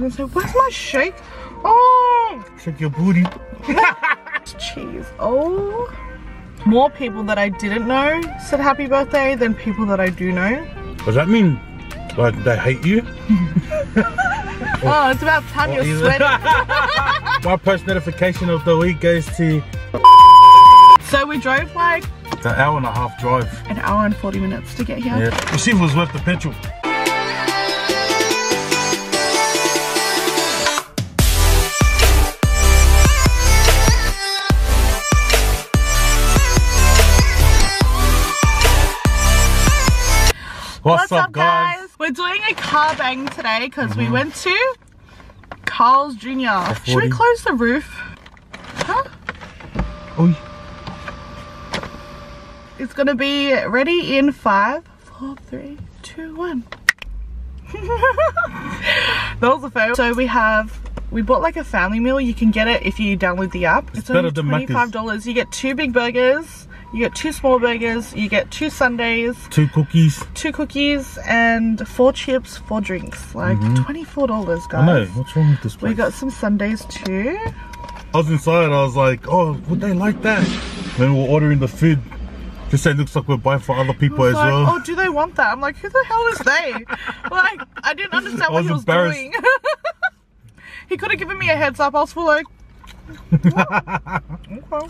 was gonna say, where's my shake? Oh, Shake your booty. cheese. Oh. More people that I didn't know said happy birthday than people that I do know. Does that mean like they hate you? Oh, it's about time you're either- sweating. My post notification of the week goes to so we drove like An hour and a half drive. an hour and 40 minutes to get here. Yeah. You see if it was worth the petrol. What's, up, guys? We're doing a car bang today because we went to Carl's Jr. Should we close the roof? Huh? Oi. It's gonna be ready in five, four, three, two, one. that was a fail. So we have, we bought like a family meal. You can get it if you download the app. It's, better only twenty-five dollars. You get two big burgers. You get two small burgers. You get two sundaes, Two cookies. two cookies, and four chips, four drinks. Like twenty-four dollars, Mm-hmm. I know. guys. What's wrong with this place? We got some sundaes too. I was inside. I was like, oh, would they like that? Then we're ordering the food. Just say looks like we're buying for other people as like, well. oh, do they want that? I'm like, who the hell is they? like, I didn't understand I what he was doing. he could have given me a heads up. I was full like, okay.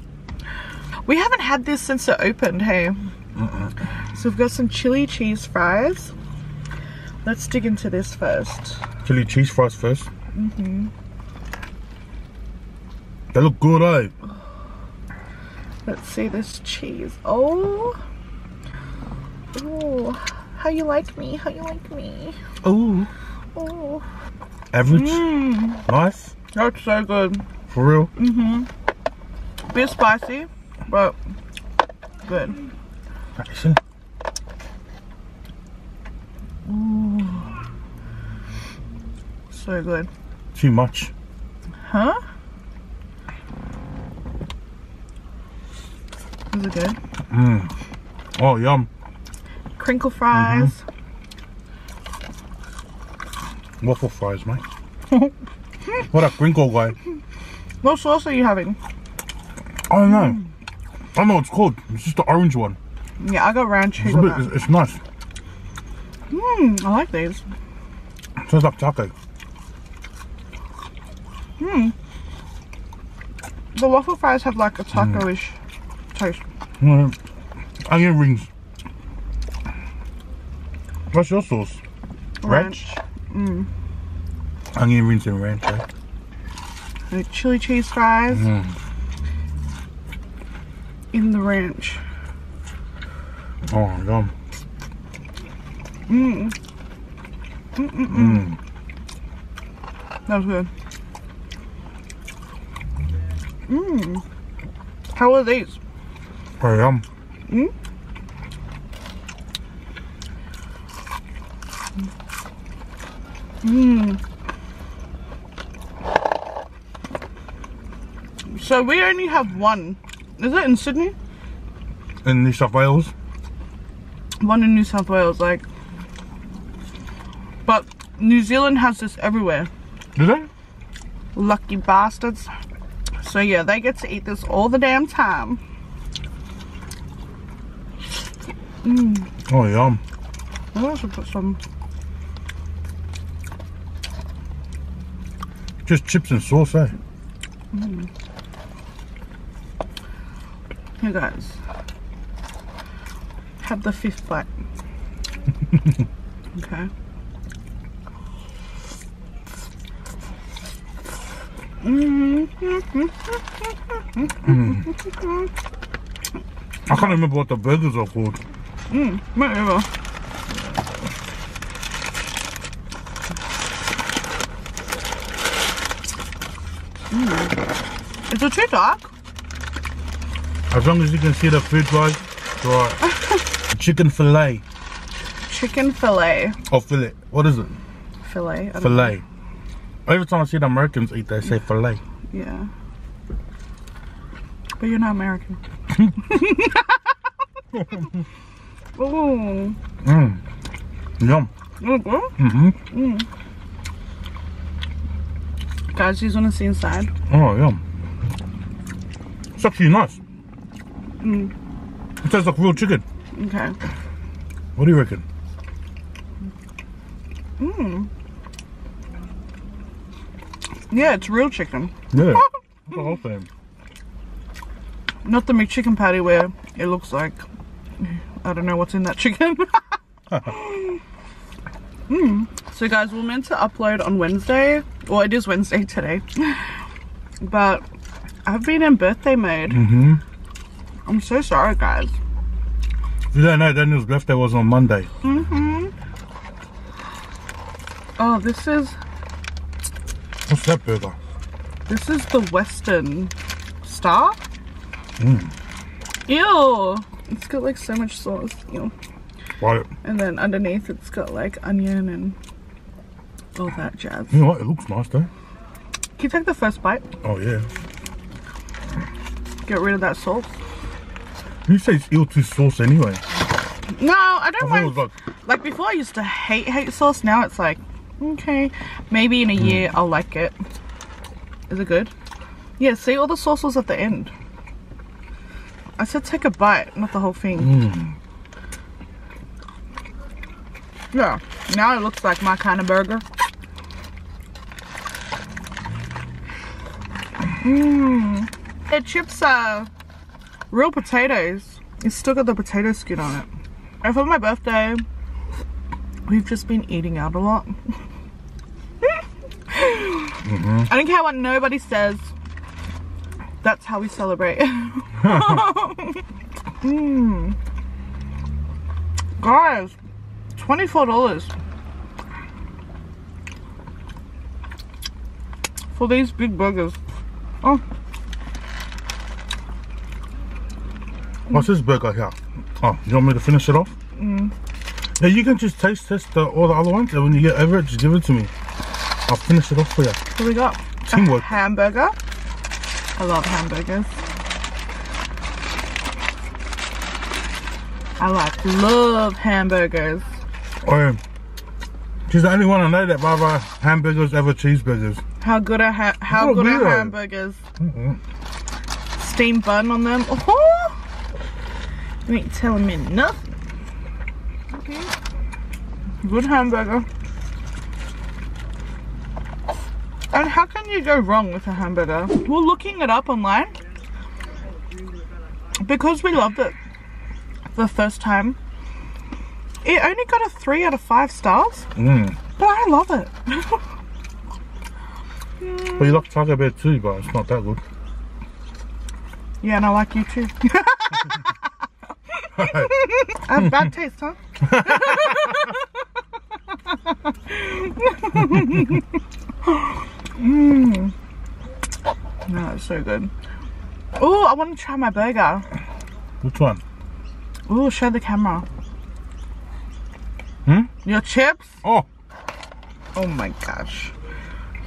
We haven't had this since it opened, hey. So we've got some chili cheese fries. Let's dig into this first. Chili cheese fries 1st Mm-hmm. They look good, eh? Let's see this cheese. Oh. Oh. How you like me? How you like me? Oh. Oh. Average. Mmm. Nice. That's so good. For real. Mm-hmm. Bit spicy, but good. Listen. So good. Too much. Huh? Is it good? Mm. Oh, yum. Crinkle fries. Mm-hmm. Waffle fries, mate. what a crinkle guy. What sauce are you having? I don't know. I don't know what it's called. It's just the orange one. Yeah, I got ranch It's, cheese a on bit, it's, it's nice. Mm, I like these. It Tastes like taco. Mmm. The waffle fries have like a taco-ish taste. Mm. Onion rings. What's your sauce? Ranch? Mmm. Onion rings and ranch, eh? The chili cheese fries Mm. In the ranch. Oh, yum. Mm. Mm. That was good. Mmm. How are these? Oh, yum. Mmm. Mmm. So we only have one. Is it in Sydney? In New South Wales? One in New South Wales, like. But New Zealand has this everywhere. Do they? Lucky bastards. So yeah, they get to eat this all the damn time. Oh, yum. I also put some. Just chips and sauce, eh? Here guys. Have the fifth bite. okay. I can't remember what the burgers are called. Whatever. Mm. Is it too dark? As long as you can see the food, guys. Right. Chicken fillet. Chicken fillet. Or fillet. What is it? Fillet. Fillet. Every time I see the Americans eat, they say fillet. Yeah. But you're not American. Ooh. Mmm. Yum. Mhm. Mm-hmm. Guys, you just want to see inside? Oh, yeah. It's actually nice. Mm. It tastes like real chicken. Okay. What do you reckon? Mmm. Yeah, it's real chicken. Yeah. the whole thing. Not the McChicken patty where it looks like I don't know what's in that chicken. mm. So guys, we're meant to upload on Wednesday. Well, it is Wednesday today. But I've been in birthday mode. Mm-hmm. I'm so sorry, guys. You don't know, Danielle's birthday was on Monday. Mm-hmm. Oh, this is What's that burger? this is the Western Star. Mm. Ew! It's got like so much sauce. Ew. Right. And then underneath it's got like onion and all that jazz. You know what? It looks nice though. Can you take the first bite? Oh yeah. Get rid of that sauce. You say it's ill to sauce anyway. No, I don't mind. like, Like before, I used to hate hate sauce. Now it's like, okay, maybe in a year I'll like it. Is it good? Yeah. See, all the sauce was at the end. I said take a bite, not the whole thing. mm. Yeah. Now it looks like my kind of burger. Mmm. The chips are real potatoes. It's still got the potato skin on it. And for my birthday, we've just been eating out a lot. Mm-hmm. I don't care what nobody says. That's how we celebrate. Mmm. Guys, $24 for these big burgers. Oh, What's this burger here? Oh, you want me to finish it off? Mm. Yeah, you can just taste test the, all the other ones, and when you get over it, just give it to me. I'll finish it off for you. what we got? Teamwork. A hamburger. I love hamburgers. I like love hamburgers. Oh, she's the only one I know that rather hamburgers over cheeseburgers. How good are ha- how Oh, good are hamburgers? Mhm. Steamed bun on them. Oh, you ain't telling me nothing. Okay. Good hamburger. And how can you go wrong with a hamburger? We're looking it up online because we loved it the first time. It only got a three out of five stars, Mm. but I love it. But you like Taco Bell too, but it's not that good. yeah, and I like you too. I have bad taste, huh? mm. No, it's so good. Oh, I want to try my burger. Which one? Oh, show the camera. Hmm? Your chips? Oh, Oh my gosh.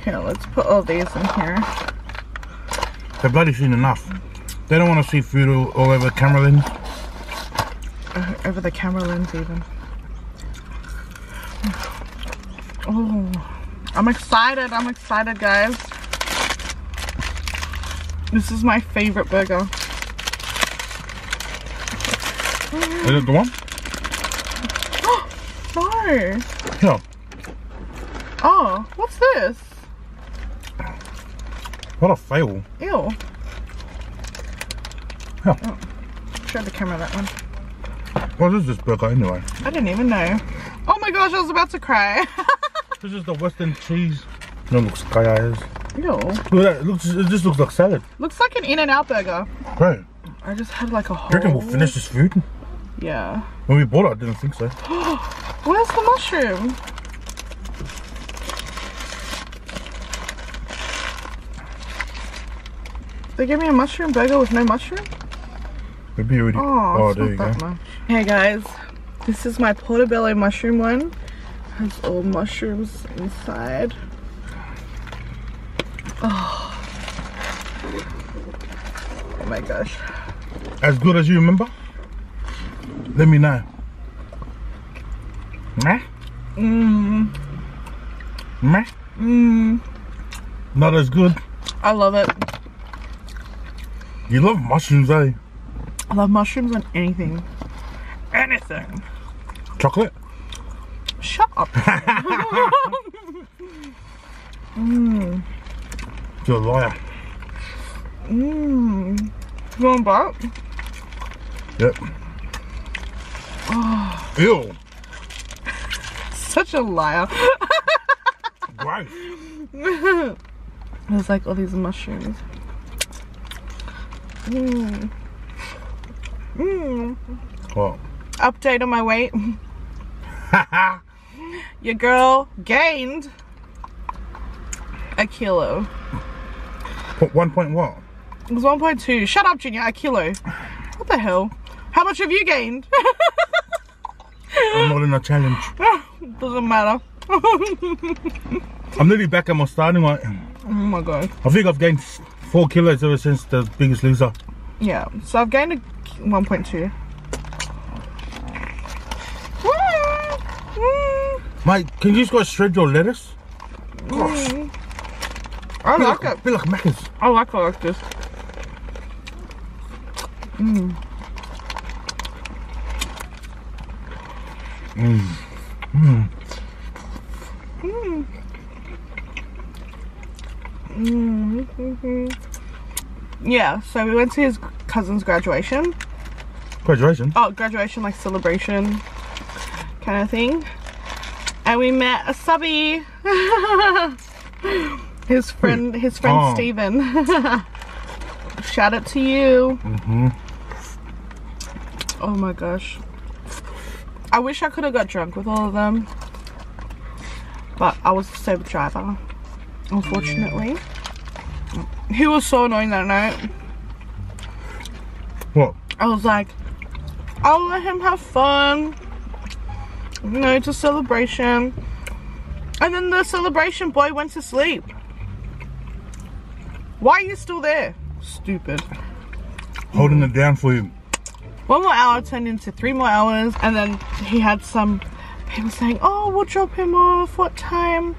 Here, let's put all these in here. they've bloody seen enough. They don't want to see food all, all over camera lens. Uh, over the camera lens even. Oh, I'm excited. I'm excited, guys. This is my favorite burger. Is it the one? No. Yeah. Oh, what's this? What a fail. Ew. Yeah. Oh, show the camera that one. What is this burger anyway? I didn't even know. Oh my gosh, I was about to cry. This is the Western cheese. No, it looks sky eyes. Ew. Look at that. It looks. It just looks like salad. Looks like an In-N-Out burger. Right. I just had like a whole. Do you reckon we'll finish this food? Yeah. When we bought it, I didn't think so. Where's the mushroom? They gave me a mushroom burger with no mushroom? You already. Oh, oh there you go. much. Hey guys, this is my portobello mushroom one. Has all mushrooms inside. Oh. oh my gosh. As good as you remember? Let me know. Meh? Mmm. Meh? Mmm. not as good. I love it. You love mushrooms, eh? I love mushrooms on anything. Anything. Chocolate? Shut up. Hmm. You're a liar. Mmm. You want a bite? Yep. Ah. Ew. Such a liar. Gross. There's like all these mushrooms. Mmm. Mmm. What? Update on my weight. Your girl gained a kilo. Put one point what? It was 1.2. Shut up, Junior. A kilo. What the hell? How much have you gained? I'm not in a challenge. Doesn't matter. I'm nearly back at my starting weight. Oh my god. I think I've gained four kilos ever since the biggest loser. Yeah. So I've gained a 1.2. Mate, can you just go shred your lettuce? Gosh. I Be like like, it. be like Macca's. I like it like this. Mm. Mm. Mm. Yeah, so we went to his cousin's graduation. Graduation. Oh, graduation like celebration kind of thing. And we met a subby. his friend his friend Oh. Steven. Shout out to you. Mm-hmm. Oh my gosh. I wish I could have got drunk with all of them. But I was the sober driver. Unfortunately. He was so annoying that night. What? I was like, I'll let him have fun. You know, it's a celebration. And then the celebration boy went to sleep. Why are you still there? Stupid. Holding it down for you. One more hour turned into three more hours, and then he had some people saying, Oh, we'll drop him off. What time?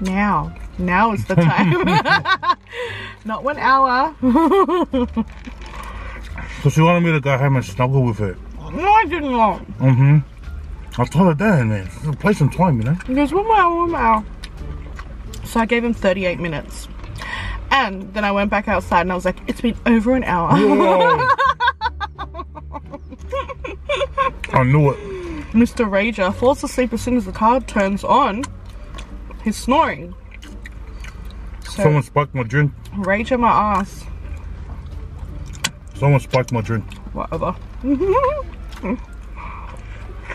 Now. Now is the time. Not one hour. So she wanted me to go home and snuggle with her. no, I did not. Mm-hmm. I told her that, man. Play some time, you know? He goes, one more hour, one more hour. So I gave him 38 minutes. And then I went back outside and I was like, it's been over an hour. I knew it. Mr. Rager falls asleep as soon as the car turns on. He's snoring. So, Someone spiked my drink. Rager my ass. Someone spiked my drink. Whatever.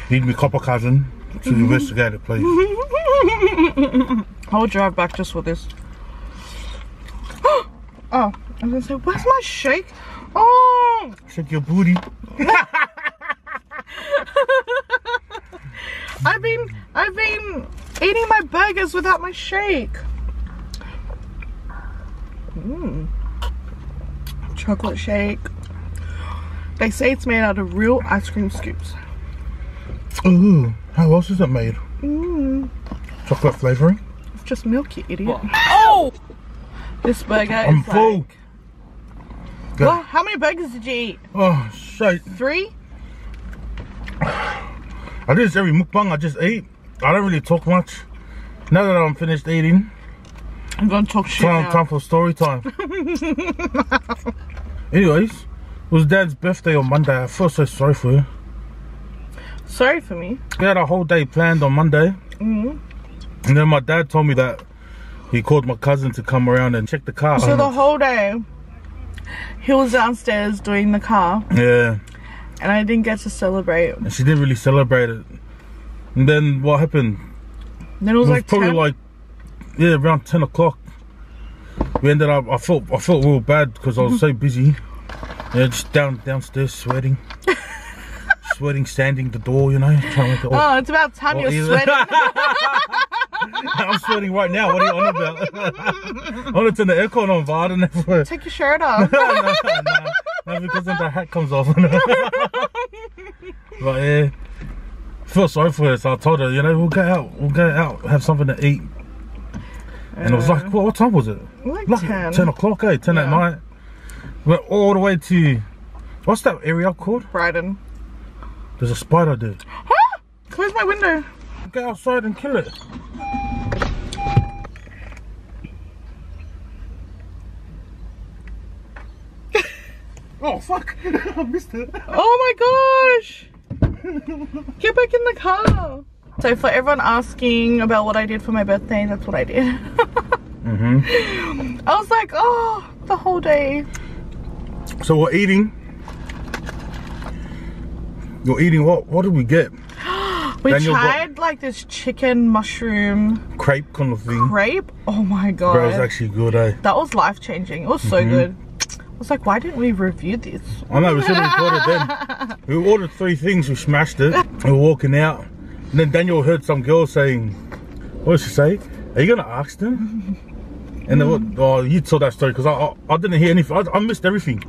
Need me copper cousin to investigate it, please. I'll drive back just for this. oh, I was gonna say, where's my shake? Oh, Shake your booty. I've been, I've been eating my burgers without my shake. Mm. Chocolate shake. They say it's made out of real ice cream scoops. Ooh, how else is it made? Mm. Chocolate flavoring? It's just milk, you idiot. Oh! This burger I'm is full. like... Go. Well, how many burgers did you eat? Oh, shit. Three? I do this every mukbang, I just eat. I don't really talk much. Now that I'm finished eating, I'm gonna talk shit time, now. time for story time. Anyways, it was dad's birthday on Monday. I feel so sorry for you. Sorry for me. We had a whole day planned on Monday. Mhm. And then my dad told me that he called my cousin to come around and check the car. So the whole day, he was downstairs doing the car, yeah, and I didn't get to celebrate. and she didn't really celebrate it. And then what happened? Then it was It was like probably 10. like yeah, around ten o'clock. We ended up. I felt I felt real bad because I was so busy. Yeah, just down downstairs sweating, sweating, standing the door. You know, trying to all- oh, it's about time you're even. sweating. I'm sweating right now. What are you on about? I want to turn the aircon on, but I don't know. if- Take your shirt off. no, no, no, no, because then the hat comes off. but yeah, feel sorry for her. So I told her, you know, we'll get out, we'll get out, have something to eat. And it was like, what, what time was it? Like, Like 10. 10 o'clock, eh? 10 at Yeah. night. Went all the way to, what's that area called? Brighton. There's a spider there. Close my window. Get outside and kill it. oh fuck! I missed it. Oh my gosh! Get back in the car. So for everyone asking about what I did for my birthday, that's what I did. Mm-hmm. I was like, oh, the whole day. So we're eating. You're eating what? What did we get? We Danielle tried like this chicken mushroom Crepe kind of thing. crepe. Oh my god. Bro, was actually good, eh? that was life changing. It was so Mm-hmm. good. I was like, why didn't we review this? I know, we should have recorded then. We ordered three things, we smashed it. We were walking out. And then Danielle heard some girl saying, what did she say? Are you going to ask them? And then, what, oh, you told that story because I, I, I didn't hear anything. I, I missed everything.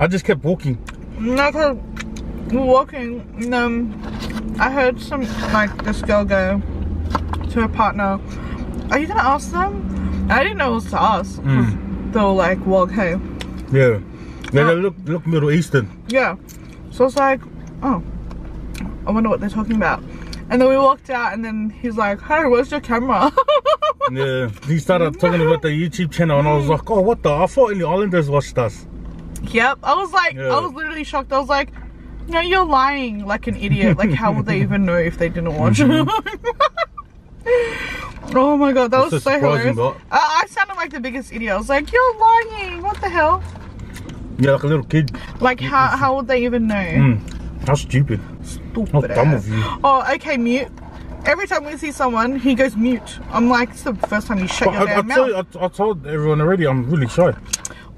I just kept walking. No, cause we were walking, and um, I heard some like this girl go to her partner. Are you gonna ask them? I didn't know it was to us. 'cause Mm. They were like, well, okay, Yeah. They, they look, look Middle Eastern. yeah. So I was like, oh, I wonder what they're talking about. And then we walked out, and then he's like, hey, where's your camera? Yeah. He started talking about the YouTube channel and I was like, oh, what the? I thought only Islanders watched us. Yep. I was like, Yeah. I was literally shocked. I was like, no, you're lying like an idiot. Like, how would they even know if they didn't watch? oh my god, that That's was so so hilarious. I sounded like the biggest idiot. I was like, you're lying. What the hell? Yeah, like a little kid. Like, how how would they even know? Mm. How stupid. Stupid. How dumb ass. of you. Oh, okay, mute. Every time we see someone, he goes mute. I'm like, it's the first time you shut But your I, I, damn told, mouth. you- I, I told everyone already, I'm really shy.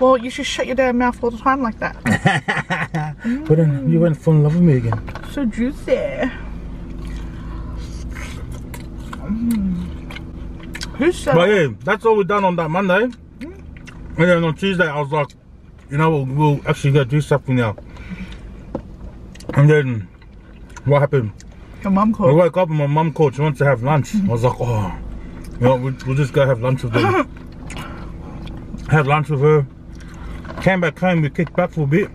Well, you should shut your damn mouth all the time like that. But then you went fall in love with me again. so juicy. Mm. Who said But yeah, that's all we done on that Monday. And then on Tuesday, I was like, you know, we'll, we'll actually go do something now. And then what happened? your mum I woke up and my mum called. She wanted to have lunch. I was like, oh, you know, we'll, we'll just go have lunch with her. had lunch with her. Came back home. We kicked back for a bit,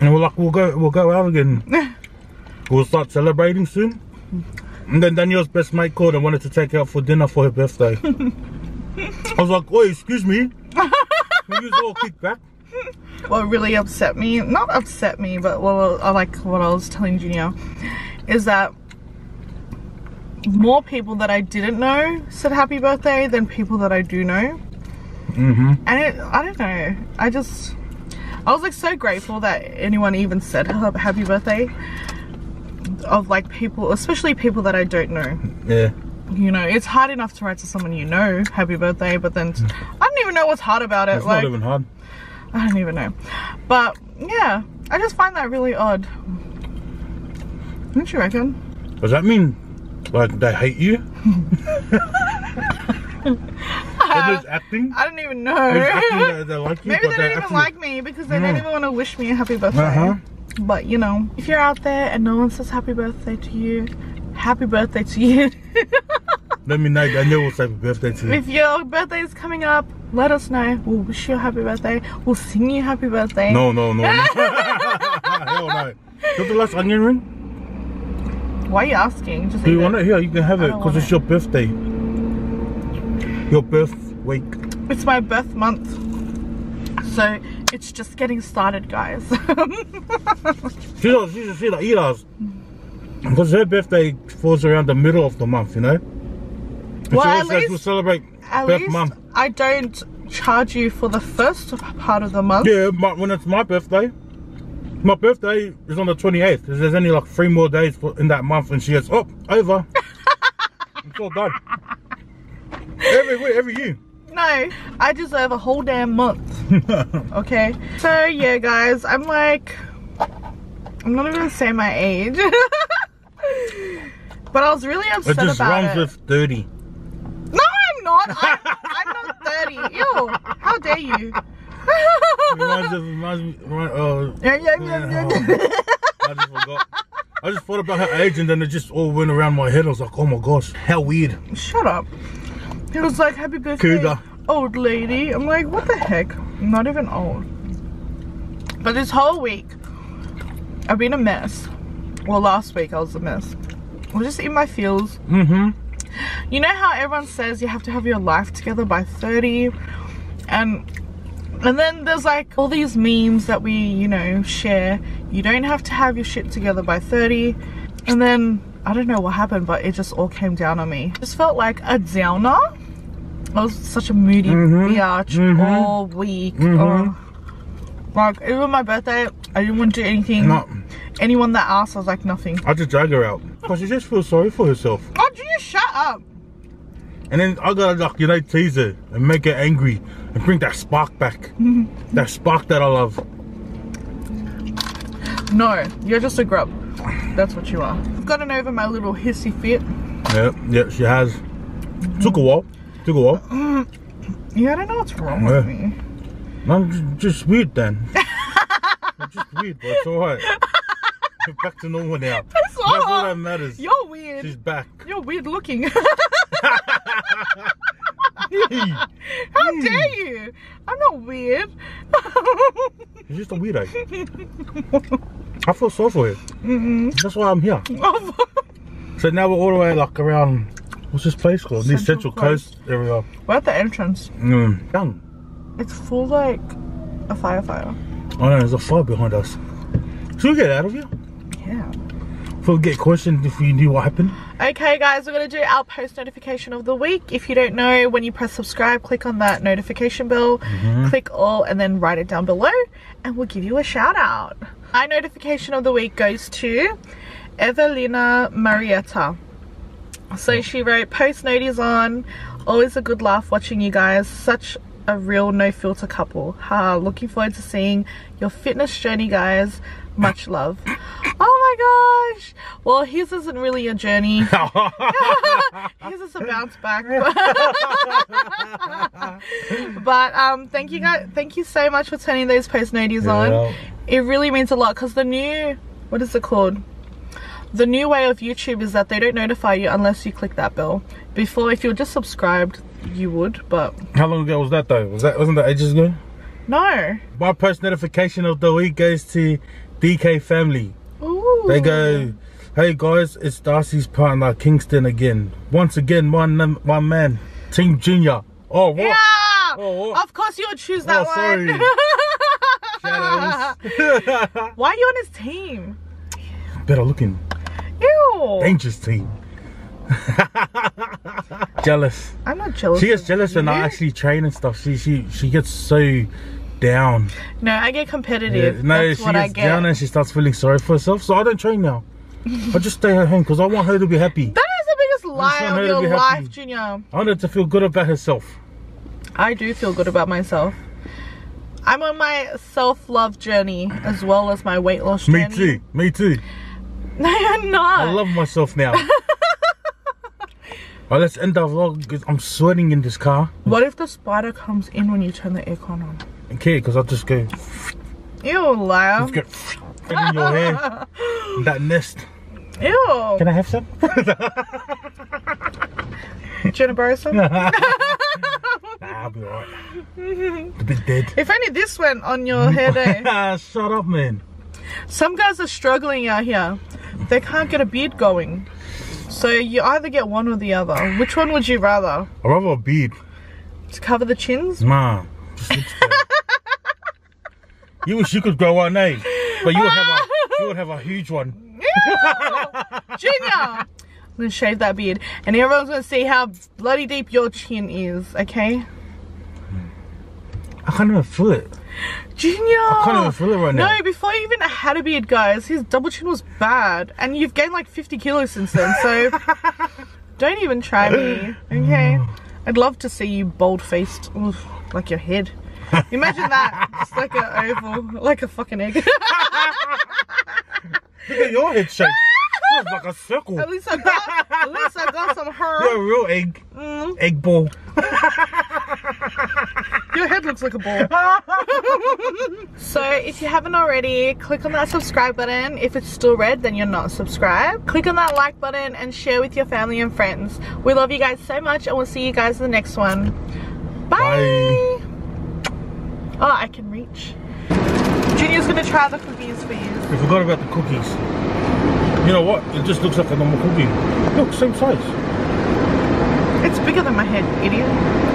and we're like, we'll go, we'll go out again. we'll start celebrating soon. And then Danielle's best mate called and wanted to take her out for dinner for her birthday. I was like, oh, excuse me. Can you all kick back? what really upset me, not upset me, but what I like what I was telling Junior is that more people that I didn't know said happy birthday than people that I do know. Mm-hmm. And it, I don't know, I just, I was like so grateful that anyone even said happy birthday of like people, especially people that I don't know. Yeah. You know, it's hard enough to write to someone you know happy birthday, but then I don't even know what's hard about it. It's like, not even hard. I don't even know. But yeah, I just find that really odd. Don't you reckon? Does that mean like they hate you? Acting. I don't even acting know. that they like you, Maybe they don't even actually- like me because they don't even want to wish me a happy birthday. Uh-huh. But you know, if you're out there and no one says happy birthday to you, happy birthday to you. Let me know. Danielle will say happy birthday to you. if your birthday is coming up, let us know. We'll wish you a happy birthday. We'll sing you happy birthday. No, no, no, no. Hell no. Got the last onion ring? Why are you asking? Just Do you want it? Here, you can have it because it's your birthday. Your birth week. It's my birth month. So it's just getting started, guys. She's not, she's, she's like Ela's. Because her birthday falls around the middle of the month, you know? And Well, at says we'll celebrate At birth least month. I don't charge you for the first part of the month. Yeah, but when it's my birthday, my birthday is on the 28th. There's only like three more days for, in that month, and she goes, oh, over. it's all done. Every week, every year. No, I deserve a whole damn month. okay? So yeah, guys, I'm like, I'm not even gonna say my age. but I was really upset It just about rhymes it. with 30. No, I'm not. I'm, I'm not 30. Ew, how dare you? Reminds reminds me, uh. I just forgot. I just thought about her age and then it just all went around my head. I was like, oh my gosh, how weird. Shut up. He was like, happy birthday, Cougar. old lady. I'm like, what the heck? I'm not even old. But this whole week, I've been a mess. Well, last week I was a mess. I was just in my feels. Mm-hmm. You know how everyone says you have to have your life together by 30? And and then there's like all these memes that we, you know, share. You don't have to have your shit together by 30. And then I don't know what happened, but it just all came down on me. Just felt like a downer. I was such a moody Mhm. biatch Mhm. all week. Mhm. Oh. Like even my birthday, I didn't want to do anything. No, Anyone that asked, I was like nothing. I just drag her out. Cause she just feels sorry for herself. Oh, Junior, shut up. And then I gotta like, you know, tease her and make her angry and bring that spark back. that spark that I love. No, you're just a grub. That's what you are. I've gotten over my little hissy fit. Yeah, yeah, she has. Took a while. Took a while. Yeah, I don't know what's wrong with me. I'm ju- just weird then. I'm just weird, but it's alright. Back to normal now. That's all. that matters. You're weird. She's back. You're weird looking. How dare you? I'm not weird. She's just a weirdo. I feel sorry for her. That's why I'm here. So now we're all the way like around, what's this place called? Central Central Coast area. We're at the entrance. Mm, young. It's full like a firefighter. Oh no, there's a fire behind us. Should we get out of here? Yeah. We get questioned if we knew what happened. Okay guys, we're going to do our post notification of the week. If you don't know, when you press subscribe, click on that notification bell, mm-hmm. click all and then write it down below and we'll give you a shout out. My notification of the week goes to Evelina Marietta. So mm. she wrote, post noties on, always a good laugh watching you guys, such a real no filter couple. Ha, looking forward to seeing your fitness journey guys. Much love. Oh my gosh. Well, his isn't really a journey. His is a bounce back. but um thank you guys thank you so much for turning those post noties Yeah. on. It really means a lot because the new what is it called? The new way of YouTube is that they don't notify you unless you click that bell. Before if you're just subscribed, you would, but How long ago was that though? Was that wasn't that ages ago? no. My post notification of the week goes to DK family. Ooh. They go, hey guys, it's Darcy's partner Kingston again. Once again, one num- one man, Team Junior. Oh what? Yeah! Oh, what? Of course you'll choose that Oh, sorry. one. Why are you on his team? Better looking, Ew. dangerous team. jealous. I'm not jealous. She gets jealous when I actually train and stuff. She she she gets so down. No, I get Yeah, competitive. no, That's she what I gets get. down and she starts feeling sorry for herself. So I don't train now. I just stay at home because I want her to be happy. That is the biggest lie of your be happy. life, Junior. I want her to feel good about herself. I do feel good about myself. I'm on my self-love journey as well as my weight loss journey. Me too. Me too. No, you're not. I love myself now. Alright, let's end our vlog because I'm sweating in this car. What if the spider comes in when you turn the aircon on? Okay, because I'll just go, Ew, liar. just get in your hair. that nest. Ew. Can I have some? Do you want to borrow some? nah, I'll be alright. A bit dead. If only this went on your head, eh? Shut up, man. Some guys are struggling out here. They can't get a beard going. So you either get one or the other. Which one would you rather? I'd rather a beard. To cover the chins? Nah. Just looks better. you wish you could grow one, eh? But you would have a you would have a huge one. Junior! I'm gonna shave that beard and everyone's gonna see how bloody deep your chin is, okay? I can't even feel it. Junior! I can't even feel it right now. No, before you even had a beard, guys, his double chin was bad. And you've gained like 50 kilos since then, so don't even try me, okay? I'd love to see you bald faced, like your head. Imagine that, just like an oval, like a fucking egg. Look at your head shape. It's like a circle. at least I got, at least I got some hair. You're a real egg. Mm, Egg ball. your head looks like a ball. so if you haven't already, click on that subscribe button. If it's still red, then you're not subscribed. Click on that like button and share with your family and friends. We love you guys so much and we'll see you guys in the next one. Bye. Bye. Oh, I can reach. Junior's gonna try the cookies for you. I forgot about the cookies. You know what? It just looks like a normal cookie. Look, same size. It's bigger than my head, idiot.